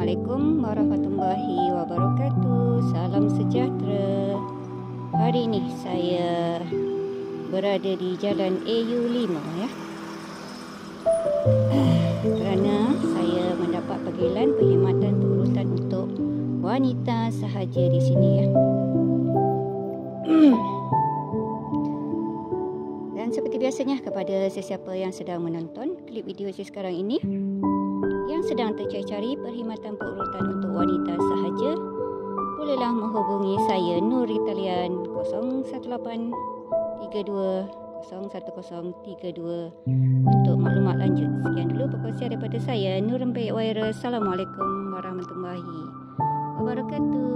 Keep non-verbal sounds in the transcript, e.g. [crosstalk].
Assalamualaikum warahmatullahi wabarakatuh. Salam sejahtera. Hari ini saya berada di Jalan AU5 ya. [clears throat] Kerana saya mendapat panggilan perkhidmatan pengurutan untuk wanita sahaja di sini ya. [clears throat] Dan seperti biasanya kepada sesiapa yang sedang menonton klip video saya sekarang ini yang sedang tercari-cari perkhidmatan perurutan untuk wanita sahaja, bolehlah menghubungi saya Nur Italian 018-3201032 untuk maklumat lanjut. Sekian dulu perkongsian daripada saya, Nur Mbaik Waira. Assalamualaikum warahmatullahi wabarakatuh.